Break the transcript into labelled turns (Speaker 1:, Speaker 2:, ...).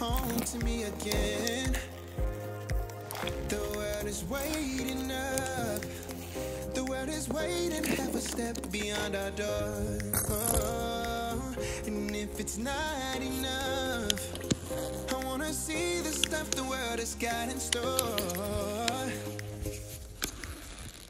Speaker 1: Home to me again. The world is waiting up. The world is waiting half a step beyond our door. Oh, and if it's not enough, I wanna see the stuff the world has got in store.